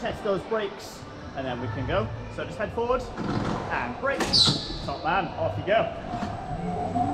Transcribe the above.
test those brakes and then we can go. So just head forward and brake. Top man, off you go.